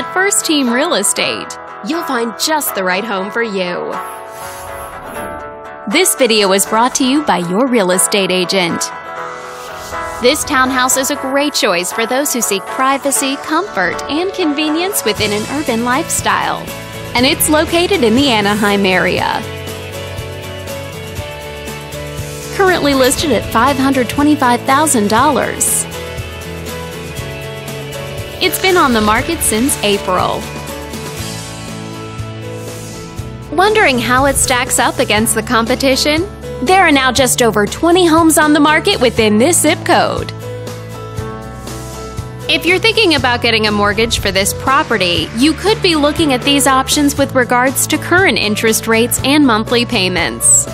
At First Team Real Estate, you'll find just the right home for you. This video is brought to you by your real estate agent. This townhouse is a great choice for those who seek privacy, comfort, and convenience within an urban lifestyle. And it's located in the Anaheim area. Currently listed at $525,000. It's been on the market since April. Wondering how it stacks up against the competition? There are now just over 20 homes on the market within this zip code. If you're thinking about getting a mortgage for this property, you could be looking at these options with regards to current interest rates and monthly payments.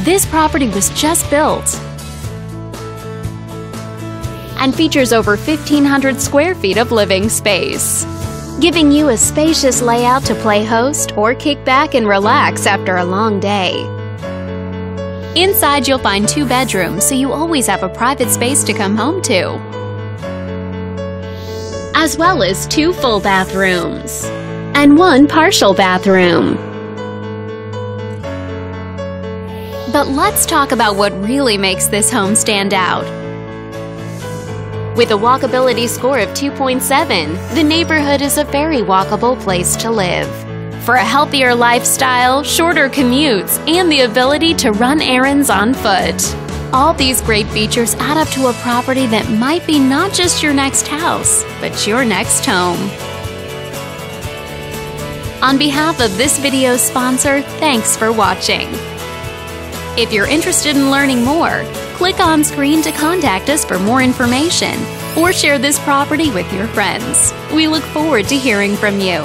This property was just built and features over 1,500 square feet of living space, giving you a spacious layout to play host or kick back and relax after a long day. Inside, you'll find two bedrooms, so you always have a private space to come home to, as well as two full bathrooms and one partial bathroom. But let's talk about what really makes this home stand out. With a walkability score of 2.7, the neighborhood is a very walkable place to live. For a healthier lifestyle, shorter commutes, and the ability to run errands on foot. All these great features add up to a property that might be not just your next house, but your next home. On behalf of this video's sponsor, thanks for watching. If you're interested in learning more, click on screen to contact us for more information or share this property with your friends. We look forward to hearing from you.